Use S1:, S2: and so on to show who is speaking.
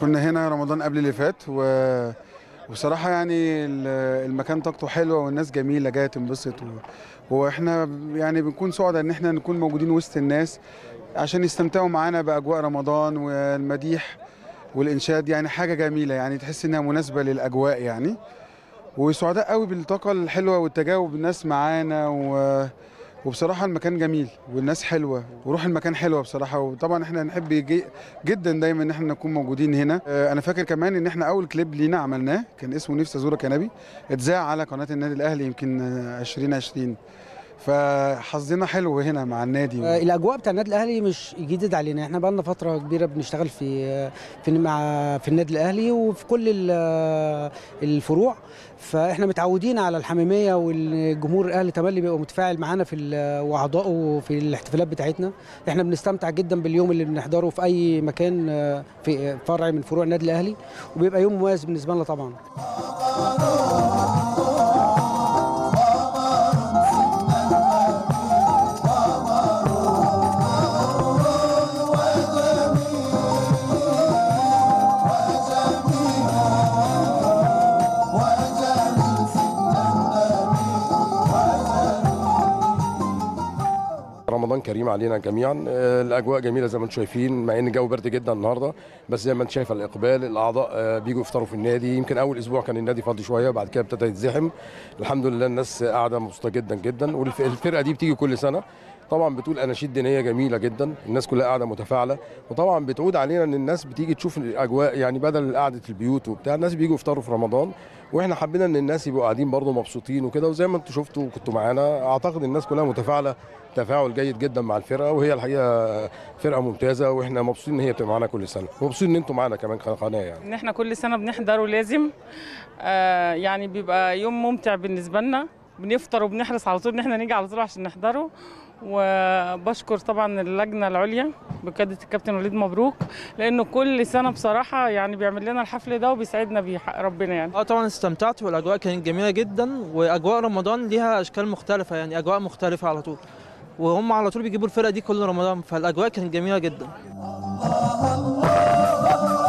S1: كنا هنا رمضان قبل اللي فات و... وبصراحة يعني ال- المكان طاقته حلوة والناس جميلة جاية تنبسط. وإحنا يعني بنكون سعداء إن إحنا نكون موجودين وسط الناس عشان يستمتعوا معانا بأجواء رمضان والمديح والإنشاد يعني حاجة جميلة يعني تحس إنها مناسبة للأجواء يعني وسعداء قوي بالطاقة الحلوة والتجاوب الناس معانا و... وبصراحة المكان جميل والناس حلوة وروح المكان حلوة بصراحة. وطبعا إحنا نحب جدا دايما إن إحنا نكون موجودين هنا. آه، أنا فاكر كمان إن إحنا أول كليب لينا عملناه كان اسمه نفسي أزورك يا نبي. اتذاع على قناة النادي الأهلي يمكن آه، 2020 فحظنا حلو هنا مع النادي
S2: آه، الأجواء بتاع النادي الأهلي مش جديد علينا. إحنا بقالنا فترة كبيرة بنشتغل في في مع في النادي الأهلي وفي كل ال- الفروع. فإحنا متعودين على الحميمية والجمهور الأهلي تملي بيبقى متفاعل معانا في واعضائه في الاحتفالات بتاعتنا. إحنا بنستمتع جدا باليوم اللي بنحضره في أي مكان آه، في فرع من فروع النادي الأهلي. وبيبقى يوم مميز بالنسبة لنا طبعا.
S3: رمضان كريم علينا جميعا. آه، الأجواء جميلة زي ما أنتم شايفين مع إن الجو برد جدا النهارده بس زي ما انت شايف الإقبال الأعضاء آه، بيجوا يفطروا في النادي. يمكن أول أسبوع كان النادي فاضي شوية بعد كده ابتدى يتزحم. الحمد لله الناس قاعدة مبسوطة جدا جدا والفرقه دي بتيجي كل سنة. طبعا بتقول اناشيد دينية جميلة جدا الناس كلها قاعدة متفاعلة. وطبعا بتعود علينا إن الناس بتيجي تشوف الأجواء يعني بدل قعدة البيوت وبتاع الناس بيجوا يفطروا في رمضان. وإحنا حبينا إن الناس يبقوا قاعدين برضه مبسوطين وكده وزي ما أنتم شفتوا وكنتوا معانا أعتقد الناس كلها متفاعلة. تفاعل جيد جدا مع الفرقة وهي الحقيقة فرقة ممتازة وإحنا مبسوطين إن هي بتبقى معانا كل سنة. ومبسوطين إن أنتم معانا كمان قناه يعني.
S4: إن إحنا كل سنة بنحضره لازم آه يعني بيبقى يوم ممتع بالنسبة لنا. بنفطر وبنحرص على طول إن إحنا نيجي على طول عشان نحضره. وبشكر طبعا اللجنة العليا بقياده الكابتن وليد مبروك لأنه كل سنة بصراحة يعني بيعمل لنا الحفل ده وبيسعدنا بيه ربنا يعني.
S5: آه طبعا استمتعت والأجواء كانت جميلة جدا وأجواء رمضان ليها أشكال مختلفة يعني أجواء مختلفة على طول. وهم على طول بيجيبوا الفرقة دي كل رمضان فالأجواء كانت جميلة جدا. الله الله